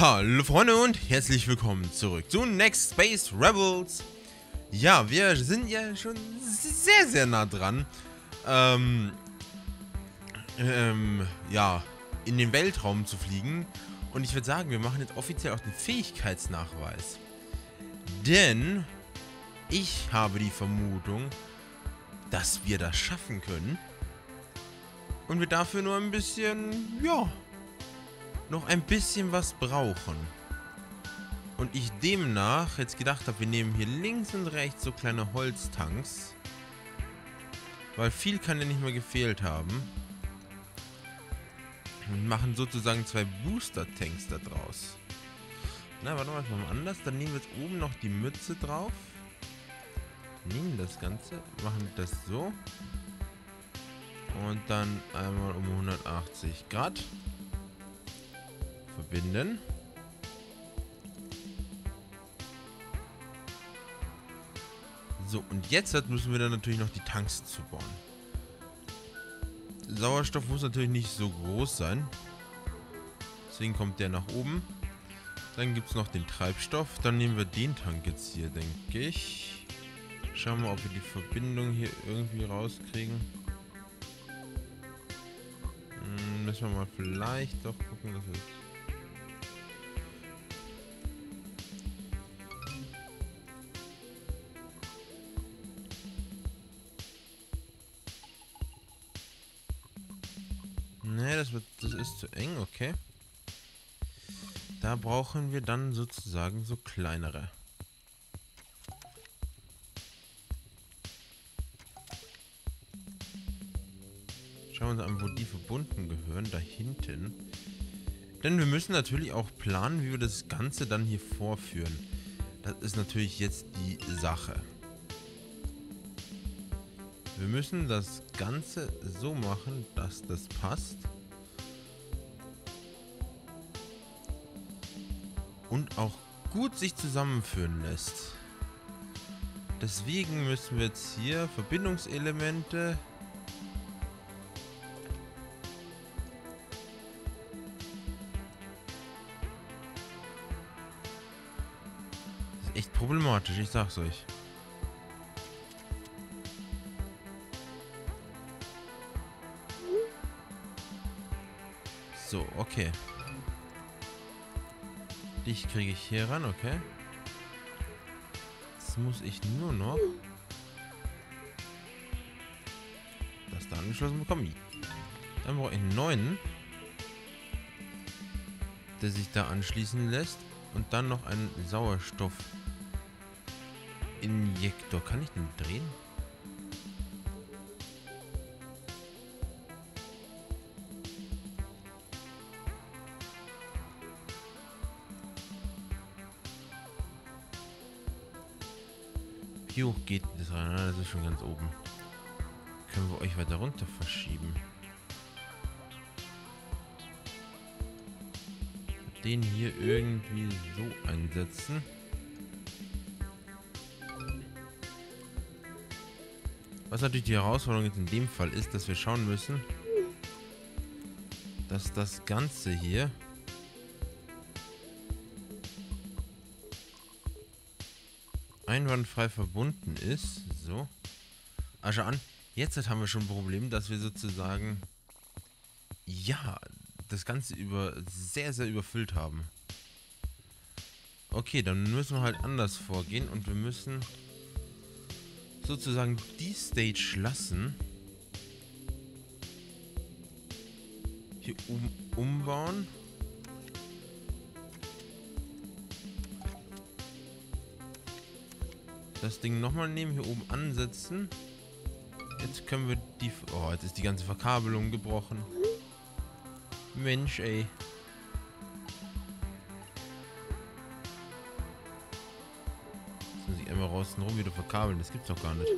Hallo Freunde und herzlich willkommen zurück zu Next Space Rebels. Ja, wir sind ja schon sehr, sehr nah dran. Ähm, ähm, ja, in den Weltraum zu fliegen. Und ich würde sagen, wir machen jetzt offiziell auch den Fähigkeitsnachweis. Denn ich habe die Vermutung, dass wir das schaffen können. Und wir dafür nur ein bisschen, ja, noch ein bisschen was brauchen. Und ich demnach jetzt gedacht habe, wir nehmen hier links und rechts so kleine Holztanks. Weil viel kann ja nicht mehr gefehlt haben. Und machen sozusagen zwei Booster-Tanks da draus. Na, warte mal, machen wir anders. Dann nehmen wir jetzt oben noch die Mütze drauf. Nehmen das Ganze, machen das so. Und dann einmal um 180 Grad. Verbinden. So, und jetzt müssen wir dann natürlich noch die Tanks zubauen. Sauerstoff muss natürlich nicht so groß sein. Deswegen kommt der nach oben. Dann gibt es noch den Treibstoff. Dann nehmen wir den Tank jetzt hier, denke ich. Schauen wir, ob wir die Verbindung hier irgendwie rauskriegen. Hm, müssen wir mal vielleicht doch gucken, dass wir Ne, das, wird, das ist zu eng, okay. Da brauchen wir dann sozusagen so kleinere. Schauen wir uns an, wo die verbunden gehören. Da hinten. Denn wir müssen natürlich auch planen, wie wir das Ganze dann hier vorführen. Das ist natürlich jetzt die Sache. Wir müssen das Ganze so machen, dass das passt. Und auch gut sich zusammenführen lässt. Deswegen müssen wir jetzt hier Verbindungselemente Das ist echt problematisch, ich sag's euch. So, okay. Dich kriege ich hier ran, okay. Jetzt muss ich nur noch das da angeschlossen bekommen. Dann brauche ich einen neuen, der sich da anschließen lässt. Und dann noch einen Sauerstoffinjektor. Kann ich den drehen? Hoch geht das rein? Das ist schon ganz oben. Können wir euch weiter runter verschieben? Den hier irgendwie so einsetzen. Was natürlich die Herausforderung jetzt in dem Fall ist, dass wir schauen müssen, dass das Ganze hier einwandfrei verbunden ist. So. Asche an. Jetzt haben wir schon ein Problem, dass wir sozusagen ja, das Ganze über sehr, sehr überfüllt haben. Okay, dann müssen wir halt anders vorgehen und wir müssen sozusagen die Stage lassen. Hier um, umbauen. Das Ding nochmal nehmen, hier oben ansetzen. Jetzt können wir die... Oh, jetzt ist die ganze Verkabelung gebrochen. Mensch, ey. Jetzt muss ich einmal raus und rum wieder verkabeln. Das gibt's doch gar nicht.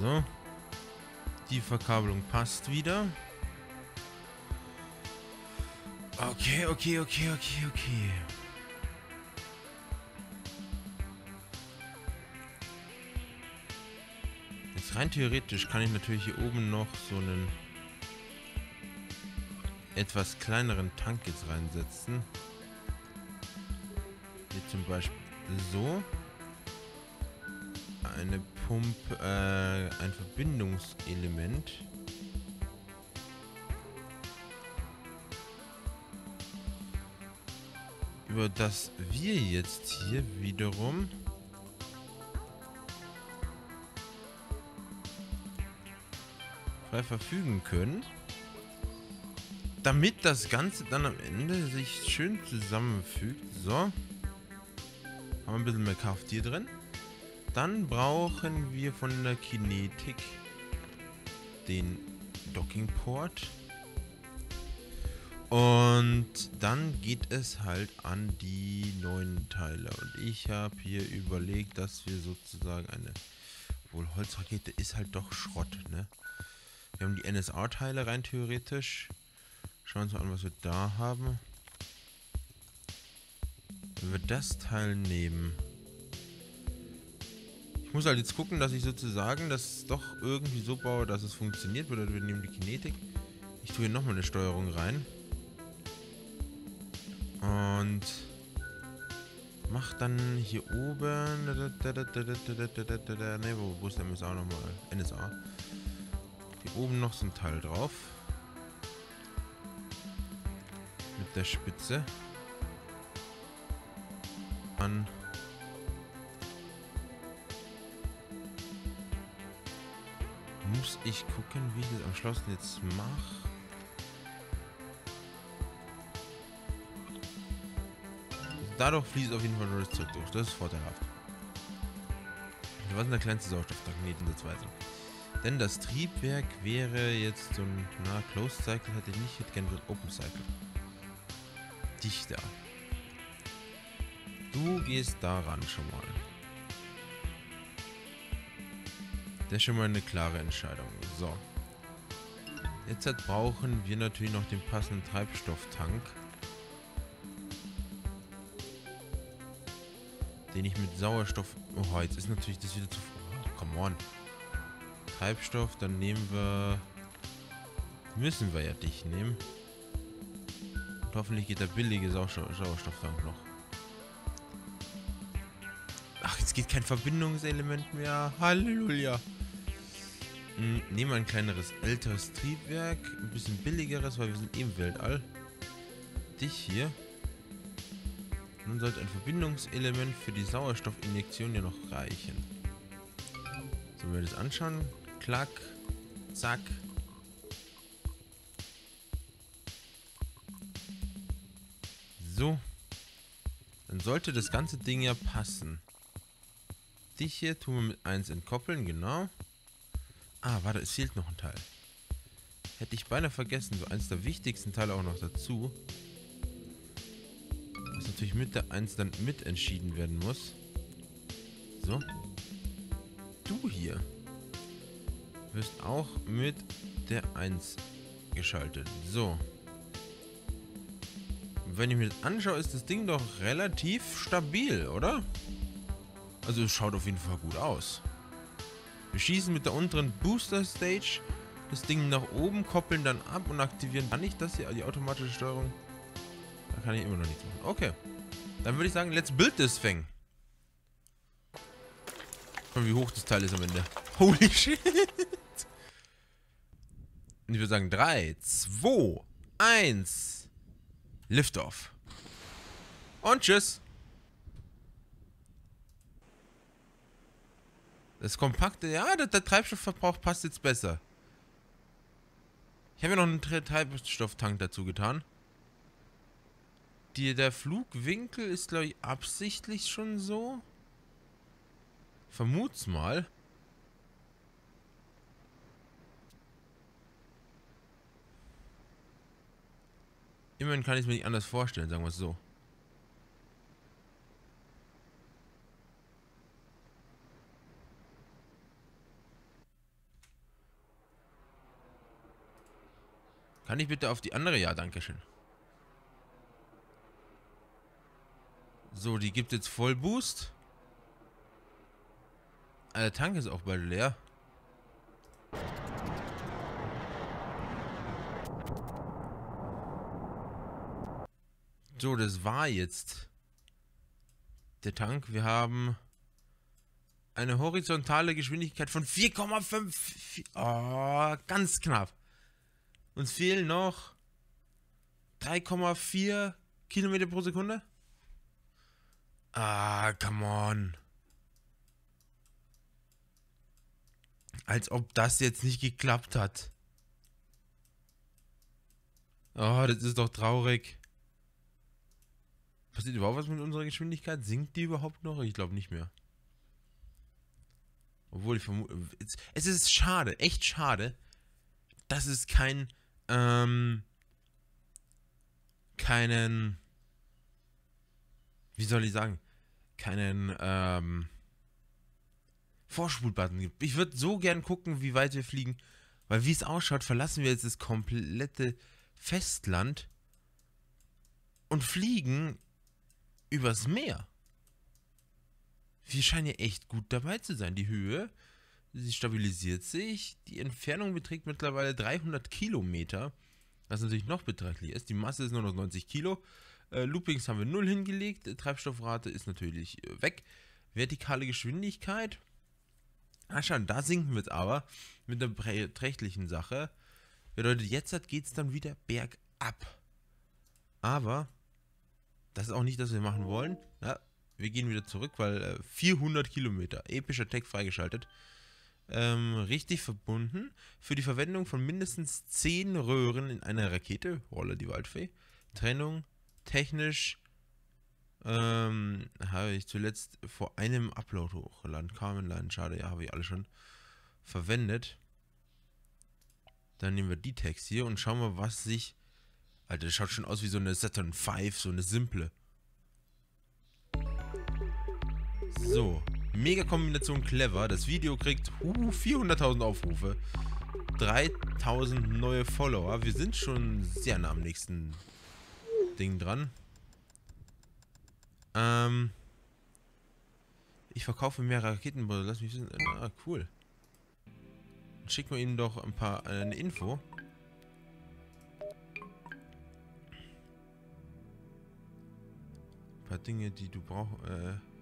So. Die Verkabelung passt wieder. Okay, okay, okay, okay, okay. Jetzt rein theoretisch kann ich natürlich hier oben noch so einen etwas kleineren Tank jetzt reinsetzen. Hier zum Beispiel so. Eine Pumpe, äh, ein Verbindungselement. Über das wir jetzt hier wiederum frei verfügen können. Damit das Ganze dann am Ende sich schön zusammenfügt. So. Haben wir ein bisschen mehr Kraft drin. Dann brauchen wir von der Kinetik den Dockingport. Und dann geht es halt an die neuen Teile. Und ich habe hier überlegt, dass wir sozusagen eine... Wohl Holzrakete ist halt doch Schrott, ne? Wir haben die NSA-Teile rein theoretisch. Schauen wir uns mal an, was wir da haben. Wenn wir das Teil nehmen. Ich muss halt jetzt gucken, dass ich sozusagen das doch irgendwie so baue, dass es funktioniert. Oder wir nehmen die Kinetik. Ich tue hier nochmal eine Steuerung rein. Und mach dann hier oben. Ne, wo, wo ist der MSA nochmal? NSA. Hier oben noch so ein Teil drauf. Mit der Spitze. An. Muss ich gucken, wie ich das am Schloss jetzt mache. Dadurch fließt auf jeden Fall nur das Zeug durch. Das ist vorteilhaft. Was ist der kleinste Sauerstofftank? Der zweite. Denn das Triebwerk wäre jetzt so ein, na, Closed Cycle hätte ich nicht, ich hätte gerne so Open Cycle. Dichter. Du gehst daran schon mal. Das ist schon mal eine klare Entscheidung. So. Jetzt brauchen wir natürlich noch den passenden Treibstofftank. Den ich mit Sauerstoff... Oh, jetzt ist natürlich das wieder zu... Oh, come on. Treibstoff, dann nehmen wir... Müssen wir ja dich nehmen. Und hoffentlich geht der billige Sauerstofftank noch. Ach, jetzt geht kein Verbindungselement mehr. Halleluja. Hm, nehmen wir ein kleineres, älteres Triebwerk. Ein bisschen billigeres, weil wir sind eben Weltall. Dich hier. Nun sollte ein Verbindungselement für die Sauerstoffinjektion ja noch reichen. So, wenn wir das anschauen, Klack. Zack. So. Dann sollte das ganze Ding ja passen. Dich hier tun wir mit 1 entkoppeln, genau. Ah, warte, es fehlt noch ein Teil. Hätte ich beinahe vergessen, so eins der wichtigsten Teile auch noch dazu. Was natürlich mit der 1 dann mit entschieden werden muss. So. Du hier wirst auch mit der 1 geschaltet. So. Wenn ich mir das anschaue, ist das Ding doch relativ stabil, oder? Also es schaut auf jeden Fall gut aus. Wir schießen mit der unteren Booster Stage das Ding nach oben, koppeln dann ab und aktivieren. Kann ich das hier, die automatische Steuerung? Da kann ich immer noch nichts machen. Okay. Dann würde ich sagen, let's build this thing. Guck mal, wie hoch das Teil ist am Ende. Holy shit. Und ich würde sagen 3, 2, 1. Liftoff. Und tschüss. Das kompakte, ja, der, der Treibstoffverbrauch passt jetzt besser. Ich habe ja noch einen Treibstofftank dazu getan. Die, der Flugwinkel ist, glaube ich, absichtlich schon so. Vermut's mal. Immerhin kann ich es mir nicht anders vorstellen, sagen wir es so. Kann ich bitte auf die andere? Ja, danke schön. So, die gibt jetzt Vollboost. Ah, der Tank ist auch bald leer. So, das war jetzt der Tank. Wir haben eine horizontale Geschwindigkeit von 4,5. Oh, ganz knapp. Uns fehlen noch 3,4 Kilometer pro Sekunde. Ah, come on. Als ob das jetzt nicht geklappt hat. Oh, das ist doch traurig. Passiert überhaupt was mit unserer Geschwindigkeit? Sinkt die überhaupt noch? Ich glaube nicht mehr. Obwohl ich vermute. Es ist schade, echt schade, dass es kein. Ähm, keinen. Wie soll ich sagen? Keinen. Ähm, Vorspulbutton gibt. Ich würde so gern gucken, wie weit wir fliegen. Weil wie es ausschaut, verlassen wir jetzt das komplette Festland und fliegen übers Meer. Wir scheinen ja echt gut dabei zu sein. Die Höhe, sie stabilisiert sich. Die Entfernung beträgt mittlerweile 300 Kilometer. Was natürlich noch beträchtlich ist. Die Masse ist nur noch 90 Kilo. Äh, Loopings haben wir 0 hingelegt. Treibstoffrate ist natürlich äh, weg. Vertikale Geschwindigkeit. Ah, schon, da sinken wir jetzt aber mit einer beträchtlichen Sache. Bedeutet, jetzt geht es dann wieder bergab. Aber das ist auch nicht, das wir machen wollen. Ja, wir gehen wieder zurück, weil äh, 400 Kilometer, epischer Tag freigeschaltet. Ähm, richtig verbunden. Für die Verwendung von mindestens 10 Röhren in einer Rakete, Rolle die Waldfee. Trennung, technisch, ähm, habe ich zuletzt vor einem Upload hochgeladen. Carmenline, schade, ja, habe ich alle schon verwendet. Dann nehmen wir die Tags hier und schauen wir, was sich Alter, das schaut schon aus wie so eine Saturn 5, so eine simple. So, mega Kombination clever. Das Video kriegt uh, 400.000 Aufrufe. 3.000 neue Follower. Wir sind schon sehr nah am nächsten Ding dran. Ähm, ich verkaufe mehr Raketen. Lass mich wissen. Ah, cool. Dann schicken wir ihnen doch ein paar äh, eine Info. paar Dinge, die du brauchst. Äh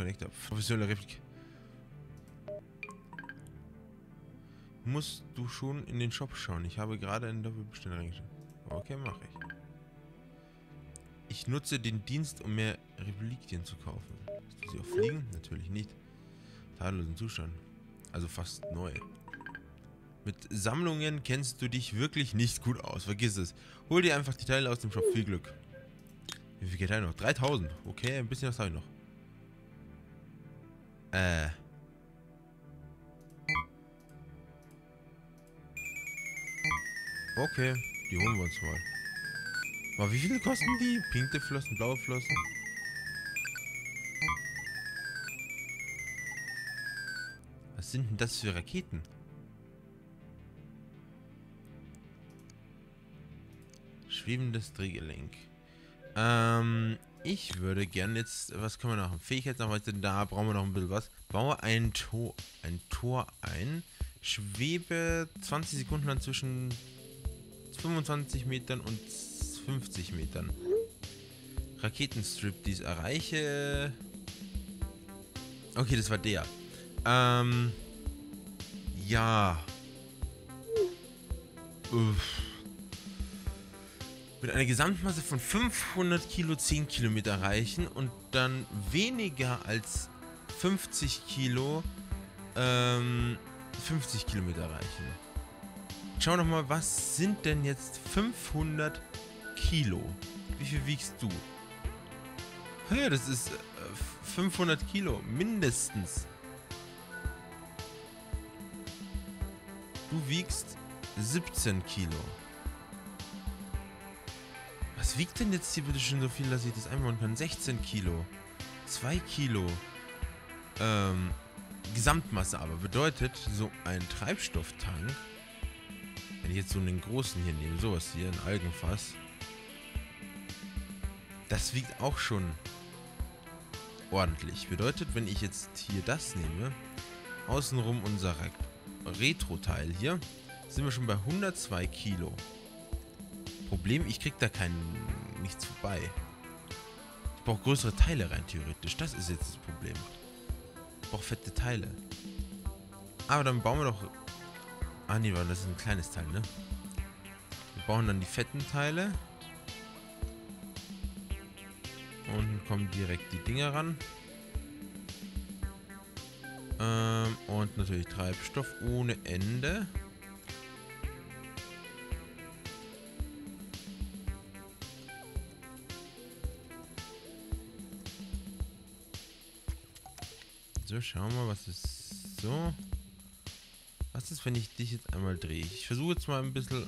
Connector. Professionelle Replik. Musst du schon in den Shop schauen. Ich habe gerade einen Doppelbestellung reingeschaut. Okay, mache ich. Ich nutze den Dienst, um mehr Repliktien zu kaufen. Hast du sie auch fliegen? Natürlich nicht. Tadellosen Zustand. Also fast neu. Mit Sammlungen kennst du dich wirklich nicht gut aus. Vergiss es. Hol dir einfach die Teile aus dem Shop. Viel Glück. Wie viel geht da noch? 3000. Okay, ein bisschen was habe ich noch. Äh. Okay, die holen wir uns mal. Aber wie viele kosten die? Pinke Flossen, blaue Flossen? Was sind denn das für Raketen? Schwebendes Drehgelenk. Ähm, ich würde gerne jetzt, was können wir noch? Fähigkeitsnachweise, da brauchen wir noch ein bisschen was. Baue ein Tor, ein Tor ein. Schwebe 20 Sekunden lang zwischen 25 Metern und 50 Metern. Raketenstrip, dies erreiche. Okay, das war der. Ähm. Ja. Uff mit einer Gesamtmasse von 500 Kilo 10 Kilometer erreichen und dann weniger als 50 Kilo ähm, 50 Kilometer erreichen. Schau doch mal, was sind denn jetzt 500 Kilo? Wie viel wiegst du? Ja, das ist äh, 500 Kilo, mindestens. Du wiegst 17 Kilo. Was wiegt denn jetzt hier bitte schon so viel, dass ich das einbauen kann? 16 Kilo. 2 Kilo. Ähm, Gesamtmasse aber. Bedeutet, so ein Treibstofftank, wenn ich jetzt so einen großen hier nehme, sowas hier, ein Algenfass, das wiegt auch schon ordentlich. Bedeutet, wenn ich jetzt hier das nehme, außenrum unser Retro-Teil hier, sind wir schon bei 102 Kilo. Problem, ich krieg da kein nichts vorbei. Ich brauche größere Teile rein theoretisch. Das ist jetzt das Problem. Ich brauche fette Teile. Aber dann bauen wir doch... Ah nee, das ist ein kleines Teil, ne? Wir bauen dann die fetten Teile. Und kommen direkt die Dinger ran. Ähm, und natürlich Treibstoff ohne Ende. So, schauen wir mal, was ist so. Was ist, wenn ich dich jetzt einmal drehe? Ich versuche jetzt mal ein bisschen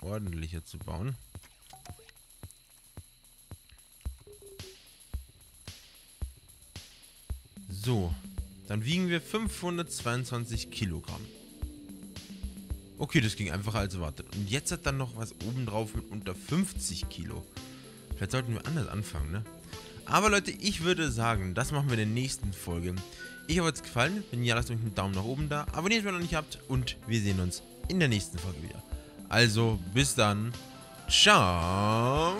ordentlicher zu bauen. So, dann wiegen wir 522 Kilogramm. Okay, das ging einfacher als erwartet. Und jetzt hat dann noch was obendrauf mit unter 50 Kilo. Vielleicht sollten wir anders anfangen, ne? Aber Leute, ich würde sagen, das machen wir in der nächsten Folge. Ich hoffe, es gefallen. Wenn ja, lasst euch einen Daumen nach oben da. Abonniert, wenn ihr noch nicht habt. Und wir sehen uns in der nächsten Folge wieder. Also, bis dann. Ciao.